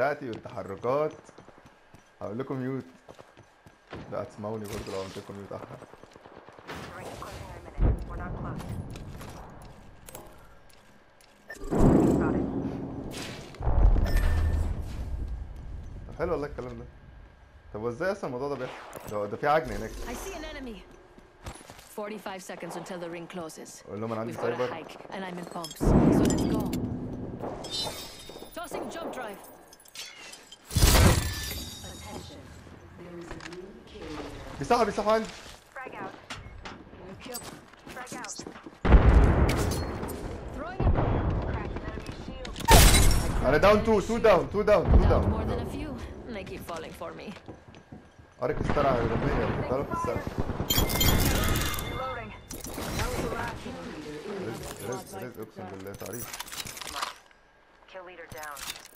بتاعتي والتحركات هقول لكم ميوت لا هتسمعوني برضه لو عملت لكم ميوت أحلى. طب حلو والله الكلام ده طب وازاي أصلا الموضوع ده بيحصل ده ده في عجن هناك I see an enemy. 45 seconds until the ring closes. We've got a hike, and I'm in pumps. So let's go. He's behind, he's behind. Frag two, two down, two down, two down. More than a few. They keep falling for me. Are che starà in Romania, che the last